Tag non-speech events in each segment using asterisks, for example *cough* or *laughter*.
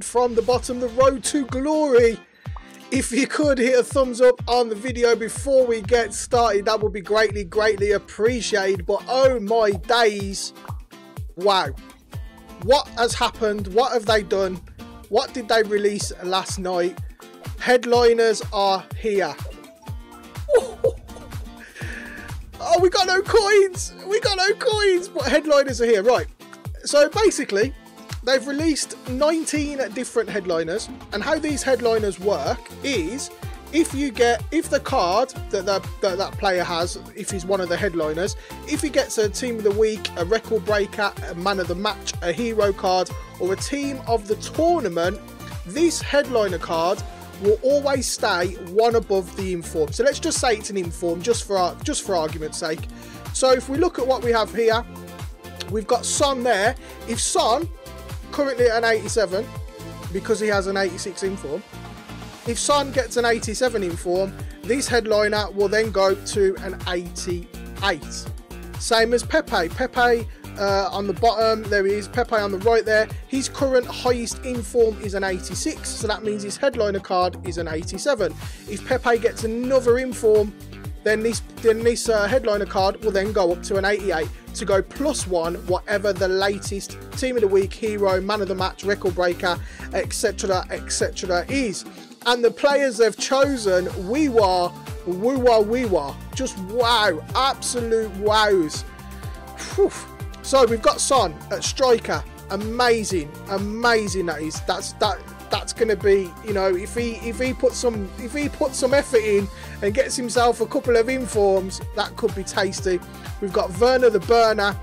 from the bottom, the road to glory. If you could hit a thumbs up on the video before we get started, that would be greatly, greatly appreciated. But oh my days, wow. What has happened? What have they done? What did they release last night? Headliners are here. *laughs* Oh, we got no coins! We got no coins! But headliners are here, right. So basically, they've released 19 different headliners, and how these headliners work is if you get if the card that the, that that player has, if he's one of the headliners, if he gets a team of the week, a record breaker, a man of the match, a hero card, or a team of the tournament, this headliner card will always stay one above the inform. So let's just say it's an inform, just for our, just for argument's sake. So if we look at what we have here, we've got Son there. If Son, currently at an 87, because he has an 86 inform, if Son gets an 87 inform, this headliner will then go to an 88. Same as Pepe. Pepe uh, on the bottom, there he is, Pepe on the right there. His current highest inform is an 86, so that means his headliner card is an 87. If Pepe gets another inform, then this then this uh, headliner card will then go up to an 88 to go plus one, whatever the latest team of the week, hero, man of the match, record breaker, etc., etc. is. And the players they've chosen, we were, we were, we were, just wow, absolute wows. Whew. So we've got Son at striker. Amazing, amazing that is. That's that that's gonna be, you know, if he if he puts some if he puts some effort in and gets himself a couple of informs, that could be tasty. We've got Werner the Burner,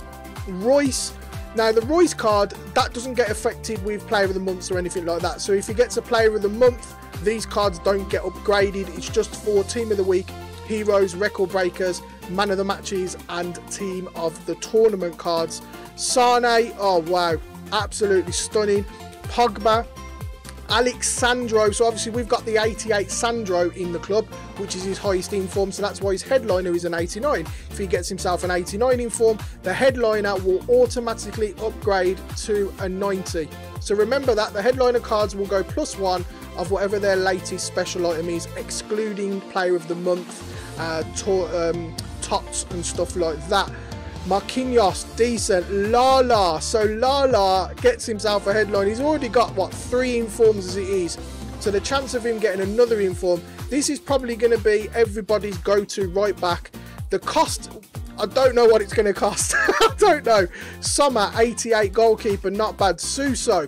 Reus. Now the Reus card that doesn't get affected with Player of the Month or anything like that. So if he gets a Player of the Month, these cards don't get upgraded. It's just for Team of the Week, Heroes, Record Breakers, Man of the Matches, and Team of the Tournament cards. Sane, oh wow, absolutely stunning. Pogba, Alex Sandro. So obviously we've got the 88 Sandro in the club, which is his highest inform. So that's why his headliner is an 89. If he gets himself an 89 in form, the headliner will automatically upgrade to a 90. So remember that the headliner cards will go plus one of whatever their latest special item is, excluding Player of the Month, uh, to um, tots and stuff like that. Marquinhos, decent. Lala. So Lala gets himself a headline. He's already got, what, three informs as it is. So the chance of him getting another inform, this is probably going to be everybody's go-to right back. The cost, I don't know what it's going to cost. *laughs* I don't know. Sommer, 88 goalkeeper, not bad. Suso,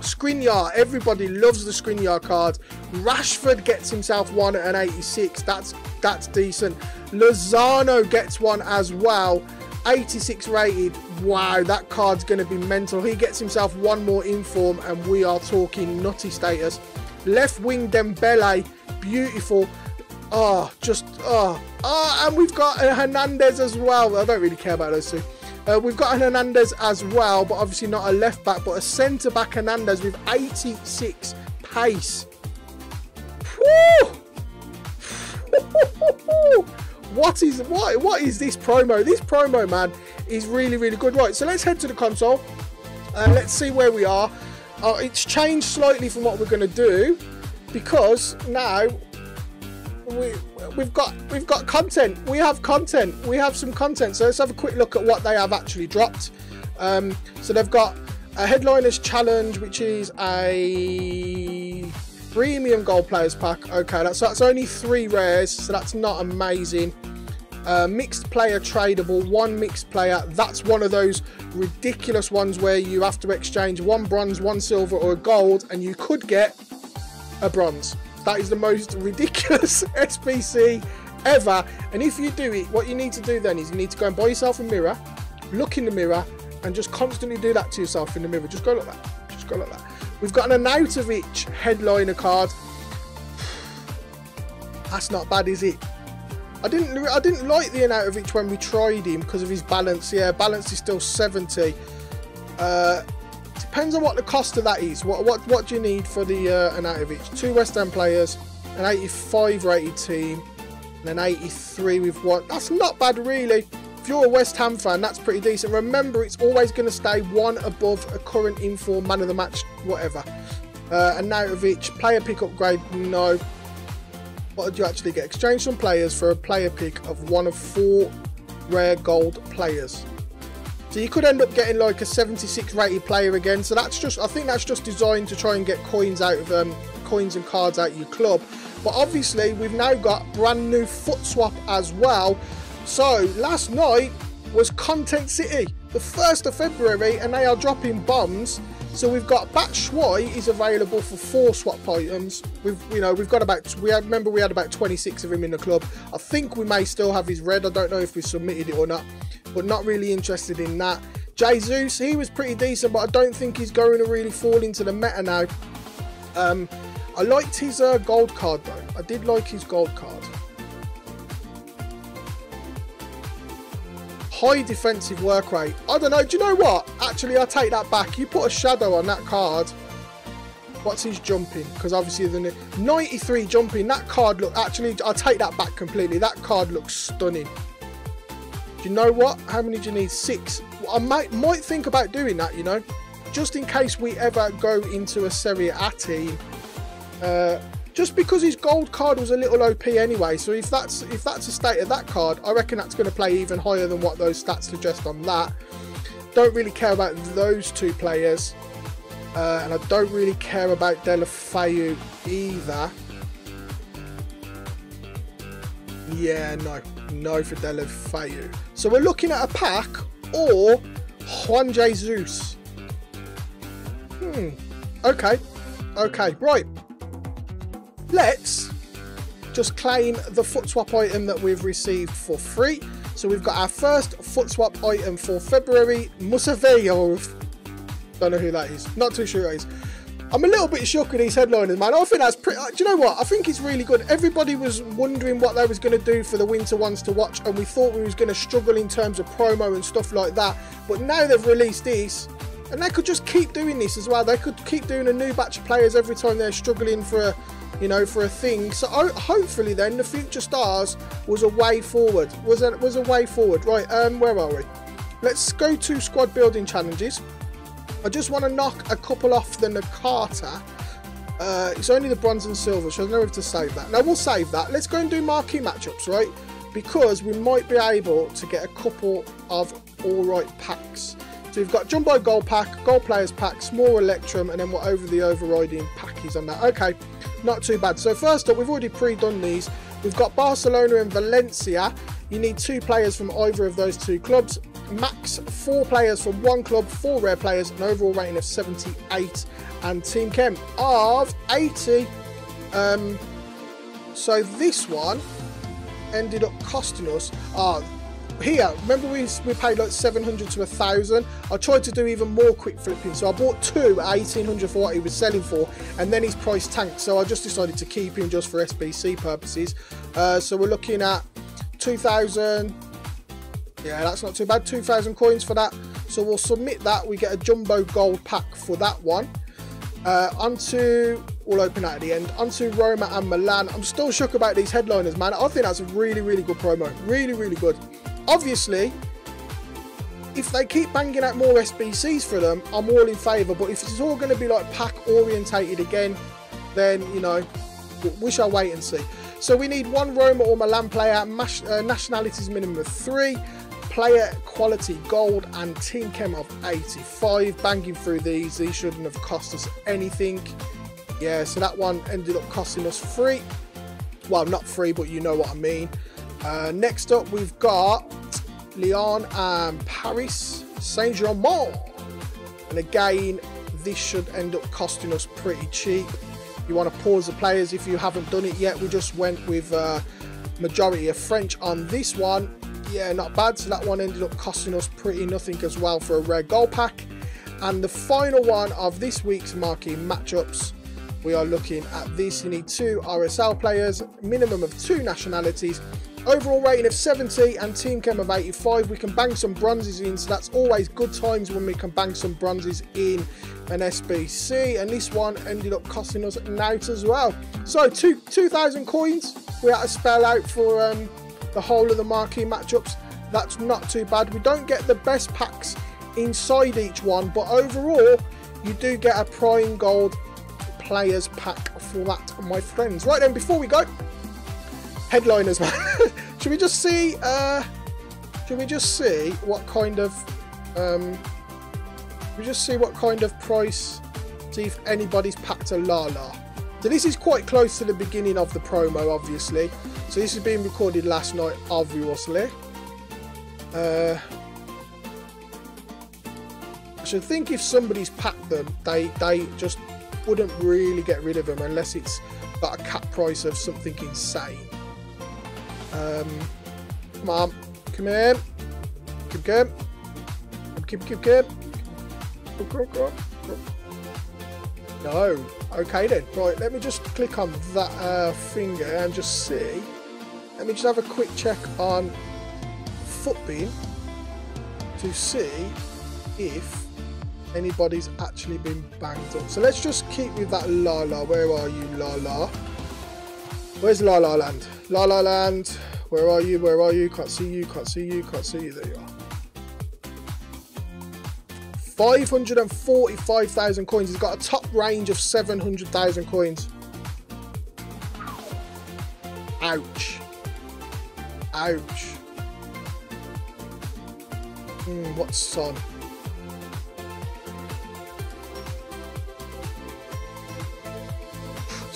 Skriniar, everybody loves the Skriniar card. Rashford gets himself one at an 86. That's that's decent. Lozano gets one as well. 86 rated. Wow, that card's going to be mental. He gets himself one more inform, and we are talking nutty status. Left wing Dembele, beautiful. Oh, just oh, oh, and we've got uh, Hernandez as well. I don't really care about those two. Uh, we've got an Hernandez as well, but obviously not a left back, but a centre back Hernandez with 86 pace. *laughs* what is what what is this promo? This promo, man, is really really good. Right, so let's head to the console. Uh, let's see where we are. Uh, it's changed slightly from what we're going to do because now we we've got we've got content. We have content. We have some content. So let's have a quick look at what they have actually dropped. Um, so they've got a headliners challenge, which is a premium gold players pack. Okay, that's that's only three rares, so that's not amazing. Uh, mixed player tradable, one mixed player. That's one of those ridiculous ones where you have to exchange one bronze, one silver, or a gold, and you could get a bronze. That is the most *laughs* ridiculous *laughs* SPC ever. And if you do it, what you need to do then is you need to go and buy yourself a mirror, look in the mirror, and just constantly do that to yourself in the mirror. Just go like that. Just go like that. We've got an Arnautovic headliner card. That's not bad, is it? I didn't I didn't like the Arnautovic when we tried him because of his balance. Yeah, balance is still 70. Uh, Depends on what the cost of that is. What what what do you need for the uh, Arnautovic? Two West Ham players, an 85 rated team, and an 83 with one. That's not bad really. You're a West Ham fan, that's pretty decent. Remember, it's always going to stay one above a current inform man of the match, whatever. Uh, Arnautovic, player pick upgrade, no. What did you actually get? Exchange some players for a player pick of one of four rare gold players. So you could end up getting like a 76 rated player again. So that's just, I think that's just designed to try and get coins out of um, coins and cards out of your club. But obviously we've now got brand new FUT swap as well. So last night was Content City, the 1st of February, and they are dropping bombs. So we've got Batshuayi is available for four swap items. We've you know we've got about we had remember we had about 26 of him in the club. I think we may still have his red. I don't know if we submitted it or not but not really interested in that. Jesus, he was pretty decent, but I don't think he's going to really fall into the meta now. Um, I liked his uh, gold card though. I did like his gold card. High defensive work rate. I don't know. Do you know what? Actually, I take that back. You put a shadow on that card. What's his jumping? Because obviously the 93 jumping. That card look. Actually, I take that back completely. That card looks stunning. Do you know what? How many do you need? Six. I might might think about doing that. You know, just in case we ever go into a Serie A team. Uh, just because his gold card was a little OP anyway. So if that's if that's the state of that card, I reckon that's going to play even higher than what those stats suggest on that. Don't really care about those two players. Uh, and I don't really care about Deulofeu either. Yeah, no. No for Deulofeu. So we're looking at a pack or Juan Jesus. Hmm. Okay. Okay. Right. Let's just claim the FUT swap item that we've received for free. So we've got our first FUT swap item for February, Musaveyov. Don't know who that is. Not too sure who is. I'm a little bit shocked with these headliners, man. I think that's pretty. Uh, do you know what? I think it's really good. Everybody was wondering what they was going to do for the winter ones to watch, and we thought we was going to struggle in terms of promo and stuff like that. But now they've released this, and they could just keep doing this as well. They could keep doing a new batch of players every time they're struggling for a, you know, for a thing. So hopefully, then the future stars was a way forward. Was a was a way forward. Right. Um. Where are we? Let's go to squad building challenges. I just want to knock a couple off the Nakata. Uh, it's only the bronze and silver, so I don't know if to save that. Now we'll save that. Let's go and do marquee matchups, right? Because we might be able to get a couple of alright packs. So we've got Jumbo Gold Pack, Gold Players Pack, Small Electrum, and then we're over the overriding packies on that. Okay, not too bad. So first up, we've already pre-done these. We've got Barcelona and Valencia. You need two players from either of those two clubs max four players from one club, four rare players, an overall rating of 78, and Team Chem of 80. Um, so this one ended up costing us. Uh, here, remember we, we paid like 700 to a thousand. I tried to do even more quick flipping, so I bought two at 1800 for what he was selling for, and then his price tanked. So I just decided to keep him just for SBC purposes. Uh, so we're looking at 2000 yeah, that's not too bad. 2,000 coins for that. So we'll submit that. We get a jumbo gold pack for that one. Uh, onto, we'll open that at the end. Onto Roma and Milan. I'm still shook about these headliners, man. I think that's a really, really good promo. Really, really good. Obviously, if they keep banging out more SBCs for them, I'm all in favour. But if it's all going to be like pack orientated again, then, you know, we shall wait and see. So we need one Roma or Milan player, uh, nationalities minimum of three player quality gold and team chem of 85 banging through these these shouldn't have cost us anything yeah so that one ended up costing us free well not free but you know what i mean uh, next up we've got Lyon and Paris Saint-Germain and again this should end up costing us pretty cheap you want to pause the players if you haven't done it yet we just went with uh, majority of French on this one yeah, not bad. So that one ended up costing us pretty nothing as well for a rare gold pack. And the final one of this week's marquee matchups, we are looking at this. You need two RSL players, minimum of two nationalities, overall rating of 70 and team chem of 85. We can bang some bronzes in, so that's always good times when we can bang some bronzes in an SBC. And this one ended up costing us an out as well. So two 2,000 coins we had to spell out for um, the whole of the marquee matchups. That's not too bad. We don't get the best packs inside each one, but overall, you do get a prime gold Players Pack for that, my friends. Right then, before we go, headliners, man. *laughs* should we just see? Uh, should we just see what kind of? Um, we just see what kind of price. See if anybody's packed a Lala. So this is quite close to the beginning of the promo, obviously. So this is being recorded last night, obviously. Uh, I should think if somebody's packed them, they they just wouldn't really get rid of them unless it's got a cap price of something insane. Um, come on, come in, keep going, keep keep keep. No. Okay then. Right, let me just click on that uh, finger and just see. Let me just have a quick check on Futbin to see if anybody's actually been banged up. So let's just keep with that La La. Where are you, La La? Where's La La Land? La La Land. Where are you? Where are you? Can't see you. Can't see you. Can't see you. There you are. 545,000 coins. He's got a top range of 700,000 coins. Ouch. Ouch. Hmm, what's Son?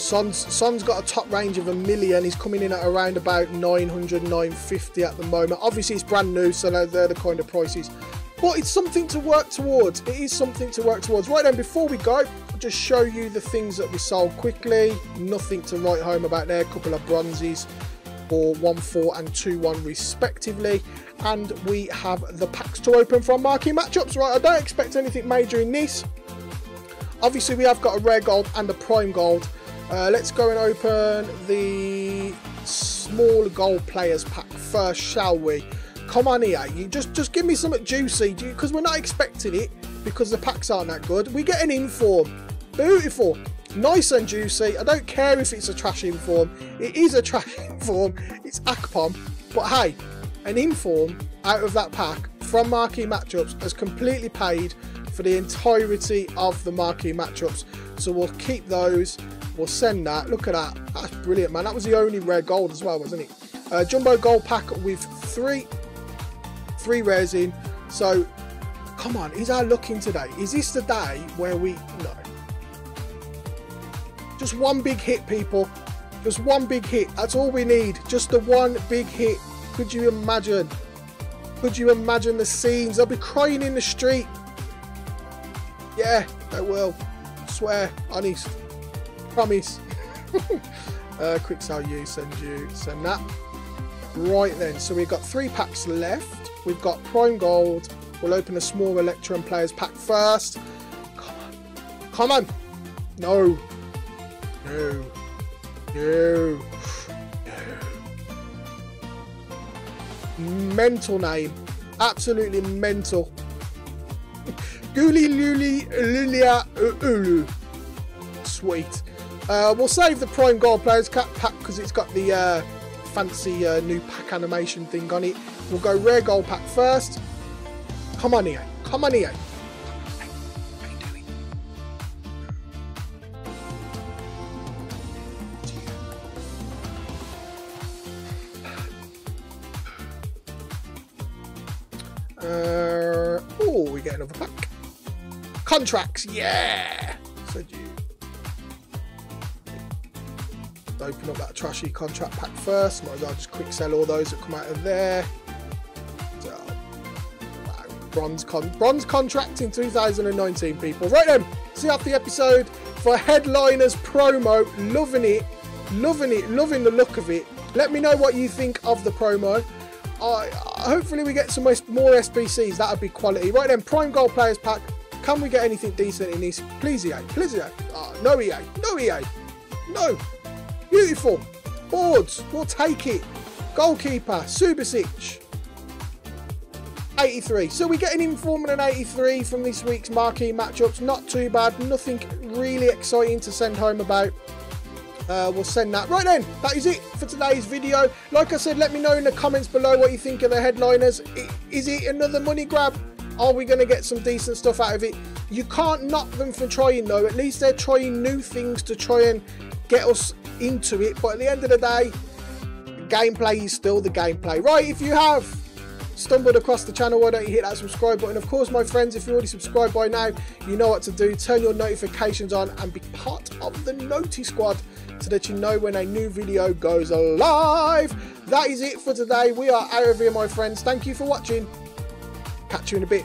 Son's, Son's got a top range of a million. He's coming in at around about 900, 950 at the moment. Obviously, it's brand new, so they're the kind of prices but it's something to work towards. It is something to work towards. Right then, before we go, I'll just show you the things that we sold quickly. Nothing to write home about there. A couple of bronzes for 1-4 and 2-1 respectively. And we have the packs to open from marquee matchups. Right, I don't expect anything major in this. Obviously, we have got a rare gold and a prime gold. Uh, let's go and open the small gold players pack first, shall we? Come on here, you just just give me something juicy because we're not expecting it because the packs aren't that good. We get an inform, beautiful, nice and juicy. I don't care if it's a trash inform. It is a trash *laughs* inform. It's Akpom, but hey, an inform out of that pack from marquee matchups has completely paid for the entirety of the marquee matchups. So we'll keep those. We'll send that. Look at that. That's brilliant, man. That was the only rare gold as well, wasn't it? Uh, jumbo gold pack with three three rares in. So, come on, is our looking today? Is this the day where we... No. Just one big hit, people. Just one big hit. That's all we need. Just the one big hit. Could you imagine? Could you imagine the scenes? They'll be crying in the street. Yeah, they will. I swear. Honest. Promise. *laughs* uh, quick sell you, send you, send that. Right then, so we've got three packs left. We've got Prime Gold. We'll open a small Electrum Players pack first. Come on. Come on. No. No. No. Mental name. Absolutely mental. *laughs* Guli Luli Lulia Ulu. Sweet. Uh, we'll save the Prime Gold Players pack because it's got the uh, fancy uh, new pack animation thing on it. We'll go rare gold pack first. Come on, EA. Come on, EA. Uh, oh, we get another pack. Contracts, yeah! Open up that trashy contract pack first. Might as well just quick sell all those that come out of there. Bronze con bronze contract in 2019 people. Right then see after the episode for headliners promo loving it loving it loving the look of it. Let me know what you think of the promo. Uh, hopefully we get some more SBCs that would be quality. Right then prime gold players pack. Can we get anything decent in this? Please EA please EA uh, no EA no EA no beautiful boards we'll take it goalkeeper Subasic 83. So we're getting informed an 83 from this week's marquee matchups. Not too bad. Nothing really exciting to send home about. Uh, we'll send that. Right then, that is it for today's video. Like I said, let me know in the comments below what you think of the headliners. Is it another money grab? Are we going to get some decent stuff out of it? You can't knock them for trying though. At least they're trying new things to try and get us into it. But at the end of the day, gameplay is still the gameplay. Right, if you have stumbled across the channel, why don't you hit that subscribe button? Of course, my friends, if you're already subscribed by now, you know what to do. Turn your notifications on and be part of the Noti Squad so that you know when a new video goes live. That is it for today. We are out of here, my friends. Thank you for watching. Catch you in a bit.